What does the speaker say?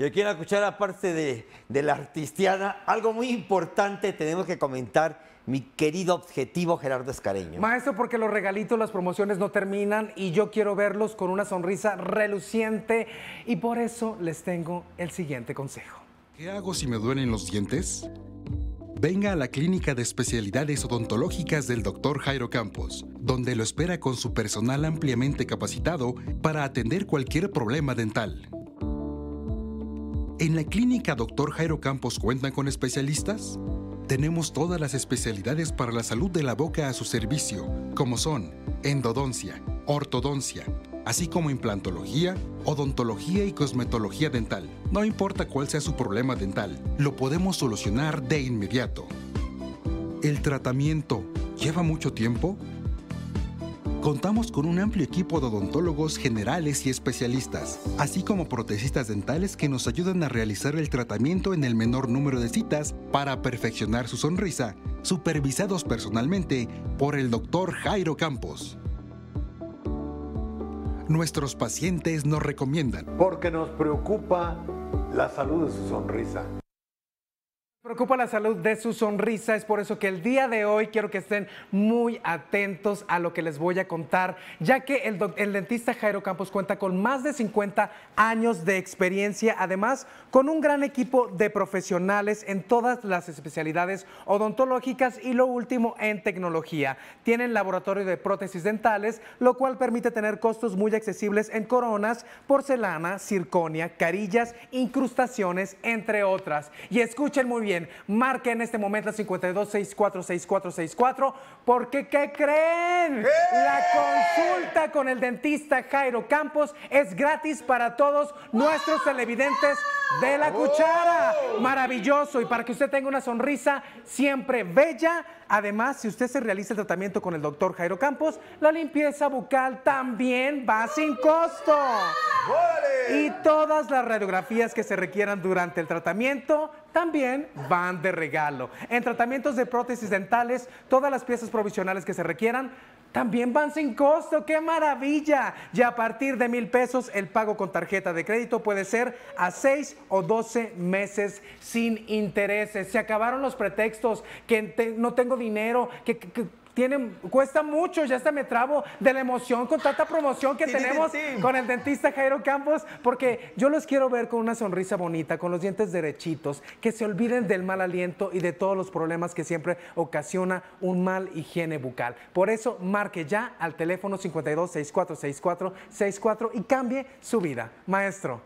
Y aquí en la cuchara, aparte de, de la artistiana, algo muy importante tenemos que comentar, mi querido objetivo Gerardo Escareño. Maestro, porque los regalitos, las promociones no terminan y yo quiero verlos con una sonrisa reluciente y por eso les tengo el siguiente consejo. ¿Qué hago si me duelen los dientes? Venga a la clínica de especialidades odontológicas del Dr. Jairo Campos, donde lo espera con su personal ampliamente capacitado para atender cualquier problema dental. ¿En la clínica Dr. Jairo Campos cuentan con especialistas? Tenemos todas las especialidades para la salud de la boca a su servicio, como son endodoncia, ortodoncia, así como implantología, odontología y cosmetología dental. No importa cuál sea su problema dental, lo podemos solucionar de inmediato. ¿El tratamiento lleva mucho tiempo? Contamos con un amplio equipo de odontólogos generales y especialistas, así como protesistas dentales que nos ayudan a realizar el tratamiento en el menor número de citas para perfeccionar su sonrisa, supervisados personalmente por el Dr. Jairo Campos. Nuestros pacientes nos recomiendan. Porque nos preocupa la salud de su sonrisa. Preocupa la salud de su sonrisa, es por eso que el día de hoy quiero que estén muy atentos a lo que les voy a contar, ya que el, dentista Jairo Campos cuenta con más de 50 años de experiencia, además con un gran equipo de profesionales en todas las especialidades odontológicas y lo último en tecnología. Tienen laboratorio de prótesis dentales, lo cual permite tener costos muy accesibles en coronas, porcelana, circonia, carillas, incrustaciones, entre otras. Y escuchen muy bien, marquen en este momento al 52646464 porque ¿qué creen? La consulta con el dentista Jairo Campos es gratis para todos nuestros televidentes de la cuchara. Maravilloso y para que usted tenga una sonrisa siempre bella. Además, si usted se realiza el tratamiento con el doctor Jairo Campos, la limpieza bucal también va sin costo. Y todas las radiografías que se requieran durante el tratamiento también van de regalo. En tratamientos de prótesis dentales, todas las piezas provisionales que se requieran también van sin costo. ¡Qué maravilla! Y a partir de mil pesos, el pago con tarjeta de crédito puede ser a 6 o 12 meses sin intereses. Se acabaron los pretextos, que no tengo dinero, que tienen, cuesta mucho, ya hasta me trabo de la emoción con tanta promoción que Sí, tenemos sí. con el dentista Jairo Campos, porque yo los quiero ver con una sonrisa bonita, con los dientes derechitos, que se olviden del mal aliento y de todos los problemas que siempre ocasiona un mal higiene bucal. Por eso, marque ya al teléfono 52 64 64 64 y cambie su vida. Maestro.